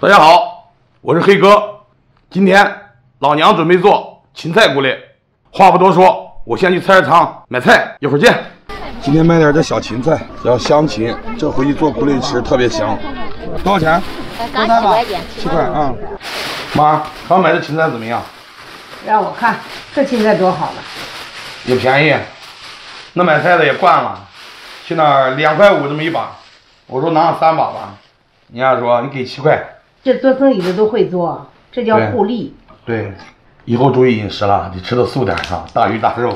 大家好，我是黑哥。今天老娘准备做芹菜菇类。话不多说，我先去菜市场买菜，一会儿见。今天买点这小芹菜，叫香芹，这回去做菇类吃特别香。多少钱？刚七块钱，七块啊。妈，刚买的芹菜怎么样？让我看这芹菜多好了，也便宜。那买菜的也惯了，去那儿两块五这么一把，我说拿上三把吧，人家说你给七块。这做生意的都会做，这叫互利。对，以后注意饮食了，你吃的素点啊，大鱼大肉。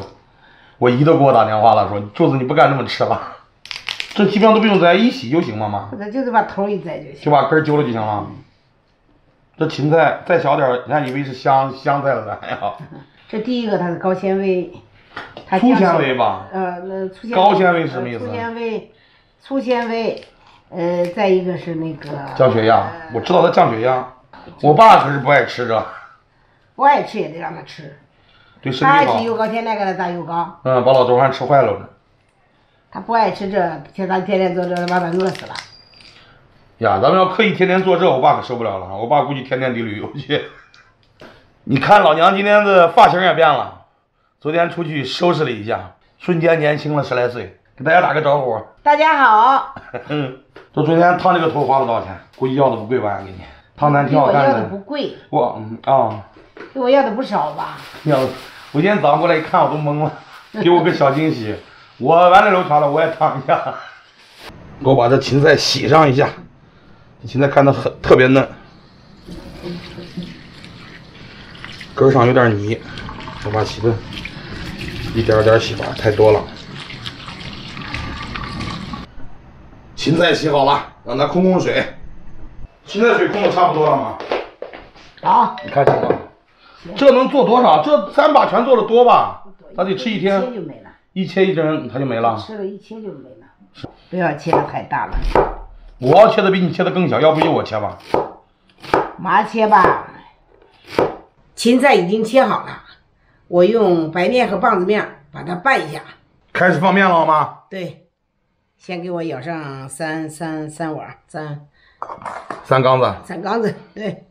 我姨都给我打电话了，说柱子你不敢这么吃了。这基本上都不用摘一洗就行了吗？这就是把头一摘就行。就把根揪了就行了。这芹菜再小点，人家以为是香香菜了呢。哎呀，这第一个它是高纤维，它粗纤维吧？呃，那粗纤维。高纤维是什么意思？粗纤维，粗纤维。呃，再一个是那个降血压，我知道他降血压。我爸可是不爱吃这，不爱吃也得让他吃。对身体好。他爱吃油糕，天天给他炸油糕。嗯，把老周还吃坏了呢。他不爱吃这，现在天天做这，把他饿死了。呀，咱们要刻意天天做这，我爸可受不了了。我爸估计天天得旅游去。你看老娘今天的发型也变了，昨天出去收拾了一下，瞬间年轻了十来岁。给大家打个招呼。大家好。这昨天烫这个头花了多少钱？估计要的不贵吧？给你烫咱挺好看的。我要的不贵。我嗯啊。给我要的不少吧？要，我今天早上过来一看，我都懵了。给我个小惊喜。我完了揉长了，我也烫一下。给我把这芹菜洗上一下。芹菜看着很特别嫩，根上有点泥，我把洗的一点点洗吧，太多了。芹菜洗好了，让它控控水。芹菜水控的差不多了吗？啊，你看行吗？这能做多少？这三把全做的多吧？他得吃一天。一切就没了。一切一针，它就没了。吃了一切就没了。不要切的太大了。我要切的比你切的更小，要不就我切吧。麻切吧。芹菜已经切好了，我用白面和棒子面把它拌一下。开始放面了，吗。对。先给我舀上三三三碗，三三缸子，三缸子，对。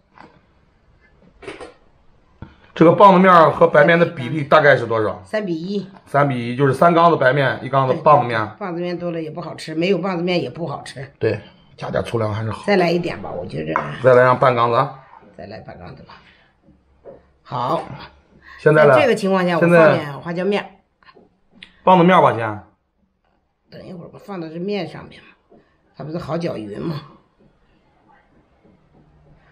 这个棒子面和白面的比例大概是多少？三比一。三比一就是三缸子白面，一缸子棒子面。棒子面多了也不好吃，没有棒子面也不好吃。对，加点粗粮还是好。再来一点吧，我觉着。再来上半缸子。再来半缸子吧。好。现在在这个情况下，我放点花椒面。棒子面吧，先。等一会儿，我放到这面上面它不是好搅匀吗？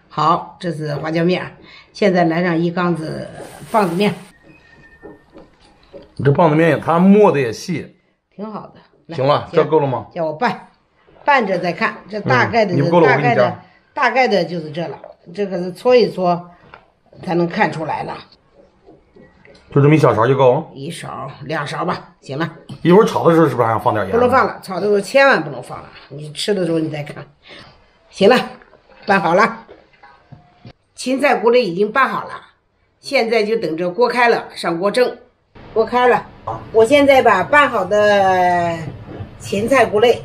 好，这是花椒面，现在来上一缸子棒子面。你这棒子面它磨的也细，挺好的。行了，这够了吗？叫我拌，拌着再看，这大概的，大概的，大概的就是这了。这个是搓一搓，才能看出来了。就这么一小勺就够？一勺两勺吧，行了。一会儿炒的时候是不是还要放点盐？不能放了，炒的时候千万不能放了。你吃的时候你再看。行了，拌好了，芹菜菇类已经拌好了，现在就等着锅开了上锅蒸。锅开了，我现在把拌好的芹菜菇类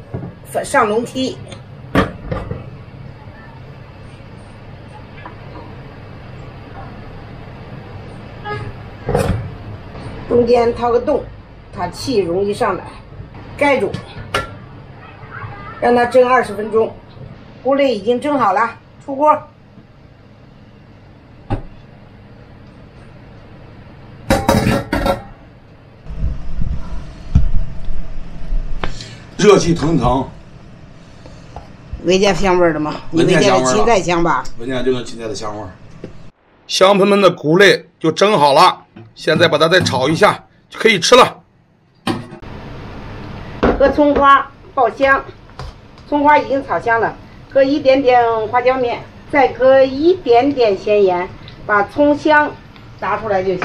上笼屉。中间掏个洞，它气容易上来，盖住，让它蒸二十分钟。菇类已经蒸好了，出锅。热气腾腾，闻见香味了吗？闻见了芹菜香吧？闻见就是芹菜的香味。香喷喷的菇类就蒸好了。现在把它再炒一下，就可以吃了。搁葱花爆香，葱花已经炒香了，搁一点点花椒面，再搁一点点咸盐，把葱香炸出来就行。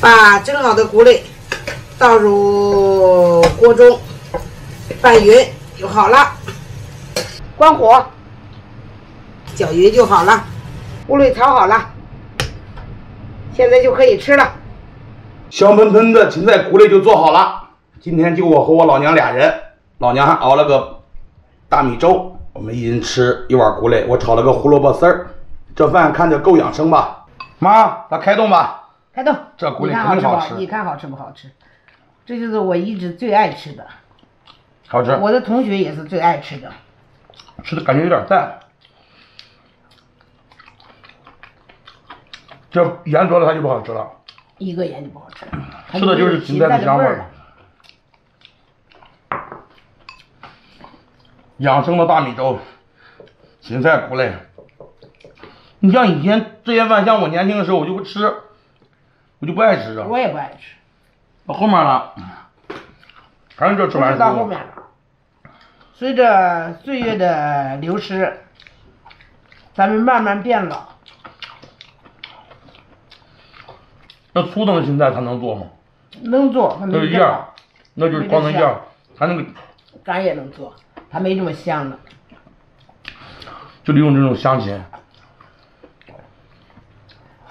把蒸好的菇类倒入锅中，拌匀就好了。关火，搅匀就好了。菇类炒好了。现在就可以吃了，香喷喷的芹菜菇类就做好了。今天就我和我老娘俩人，老娘还熬了个大米粥，我们一人吃一碗菇类，我炒了个胡萝卜丝儿，这饭看着够养生吧？妈，咱开动吧！开动，这菇类你看肯定好吃好吃？你看好吃不好吃？这就是我一直最爱吃的，好吃，我的同学也是最爱吃的。吃的感觉有点淡。这盐多了它就不好吃了。一个盐就不好吃，它吃的就是芹菜的香味儿。养生的大米粥，芹菜菇类。你像以前这些饭，像我年轻的时候我就不吃，我就不爱吃啊。我也不爱吃，到后面了，反正就吃完之后，到后面了。随着岁月的流失，咱们慢慢变老。那粗的芹菜它能做吗？能做，它那是叶儿那就是光那叶儿，它那个咱也能做，它没这么香的。就利用这种香芹。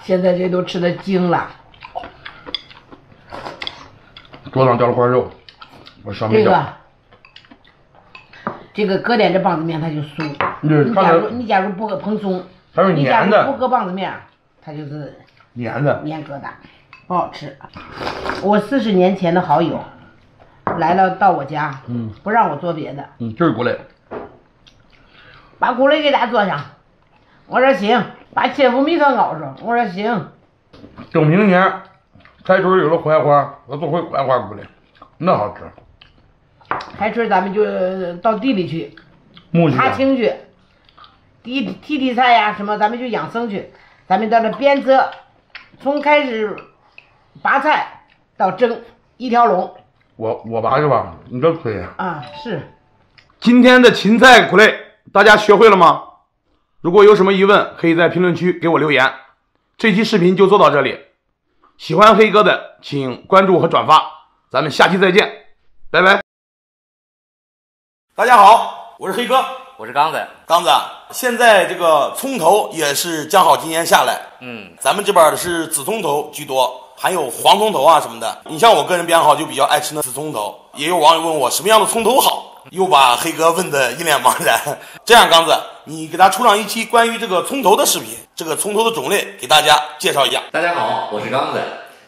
现在这都吃的精了，桌上掉了块肉，我上没这。个，这个搁点这棒子面它就酥。你假如你假如不搁蓬松，它是你假粘的，如不搁棒子面，它就是粘的。粘疙瘩，不好吃。我四十年前的好友来了到我家，嗯不让我做别的，嗯，就是菇类。把骨类给他做上。我说行，把切腹米饭熬上。我说行，等明年开春有了槐花，我做回槐花菇类，那好吃。开春咱们就到地里去木去踏青去，提提提菜呀什么，咱们就养生去。咱们到那边泽，从开始拔菜到蒸一条龙我我拔是吧？你这吹。啊，是今天的芹菜苦类大家学会了吗？如果有什么疑问，可以在评论区给我留言。这期视频就做到这里，喜欢黑哥的请关注和转发，咱们下期再见，拜拜。大家好，我是黑哥，我是刚子，刚子。现在这个葱头也是将好今年下来，嗯，咱们这边的是紫葱头居多，还有黄葱头啊什么的。你像我个人偏好就比较爱吃那紫葱头。也有网友问我什么样的葱头好，又把黑哥问得一脸茫然。这样，刚子，你给他出上一期关于这个葱头的视频，这个葱头的种类给大家介绍一下。大家好，我是刚子。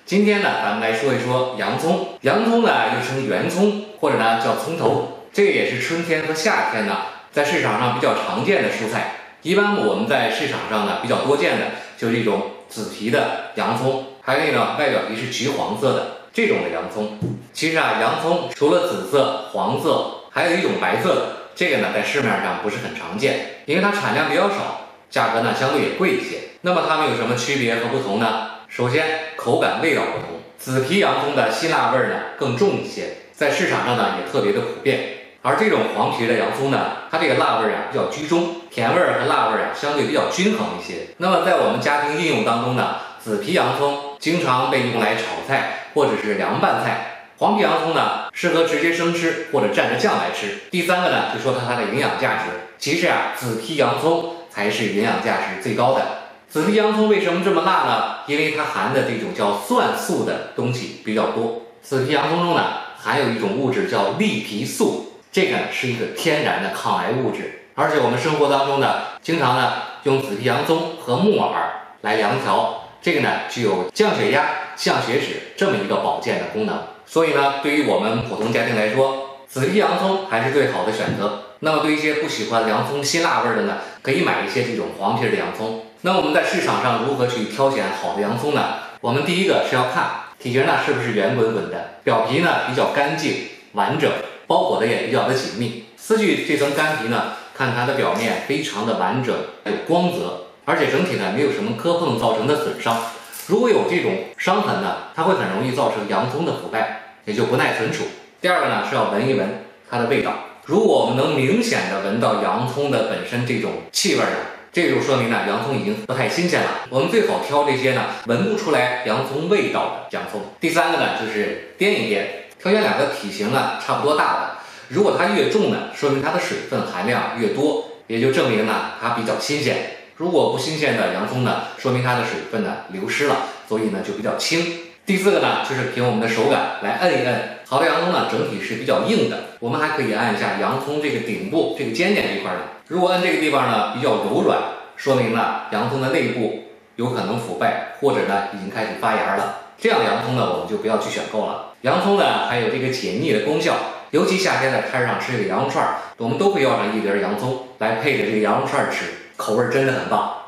今天呢，咱们来说一说洋葱。洋葱呢，又称圆葱，或者呢叫葱头，这个也是春天和夏天呢在市场上比较常见的蔬菜。一般我们在市场上呢比较多见的就是一种紫皮的洋葱，还有呢外表皮是橘黄色的这种的洋葱。其实啊，洋葱除了紫色、黄色，还有一种白色的，这个呢在市面上不是很常见，因为它产量比较少，价格呢相对也贵一些。那么它们有什么区别和不同呢？首先，口感味道不同，紫皮洋葱的辛辣味儿呢更重一些，在市场上呢也特别的普遍。而这种黄皮的洋葱呢，它这个辣味儿啊比较居中，甜味儿和辣味儿啊相对比较均衡一些。那么在我们家庭应用当中呢，紫皮洋葱经常被用来炒菜或者是凉拌菜，黄皮洋葱呢适合直接生吃或者蘸着酱来吃。第三个呢，就说它它的营养价值。其实啊，紫皮洋葱才是营养价值最高的。紫皮洋葱为什么这么辣呢？因为它含的这种叫蒜素的东西比较多。紫皮洋葱中呢，含有一种物质叫栗皮素，这个呢是一个天然的抗癌物质。而且我们生活当中呢，经常呢用紫皮洋葱和木耳来凉调，这个呢具有降血压、降血脂这么一个保健的功能。所以呢，对于我们普通家庭来说，紫皮洋葱还是最好的选择。那么对一些不喜欢洋葱辛辣味的呢，可以买一些这种黄皮的洋葱。那我们在市场上如何去挑选好的洋葱呢？我们第一个是要看体型呢是不是圆滚滚的，表皮呢比较干净完整，包裹的也比较的紧密。撕去这层干皮呢，看它的表面非常的完整，有光泽，而且整体呢没有什么磕碰造成的损伤。如果有这种伤痕呢，它会很容易造成洋葱的腐败，也就不耐存储。第二个呢是要闻一闻它的味道，如果我们能明显的闻到洋葱的本身这种气味呢，这就说明呢洋葱已经不太新鲜了。我们最好挑这些呢闻不出来洋葱味道的洋葱。第三个呢就是掂一掂，挑选两个体型呢差不多大的，如果它越重呢，说明它的水分含量越多，也就证明呢它比较新鲜。如果不新鲜的洋葱呢，说明它的水分呢流失了，所以呢就比较轻。第四个呢，就是凭我们的手感来摁一摁，好的洋葱呢，整体是比较硬的。我们还可以按一下洋葱这个顶部这个尖尖这块呢，如果按这个地方呢比较柔软，说明呢洋葱的内部有可能腐败，或者呢已经开始发芽了。这样洋葱呢，我们就不要去选购了。洋葱呢还有这个解腻的功效，尤其夏天在摊上吃这个羊肉串，我们都会要上一碟洋葱来配着这个羊肉串吃，口味真的很棒。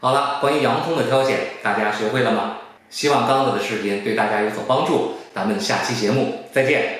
好了，关于洋葱的挑选，大家学会了吗？希望刚子的视频对大家有所帮助，咱们下期节目再见。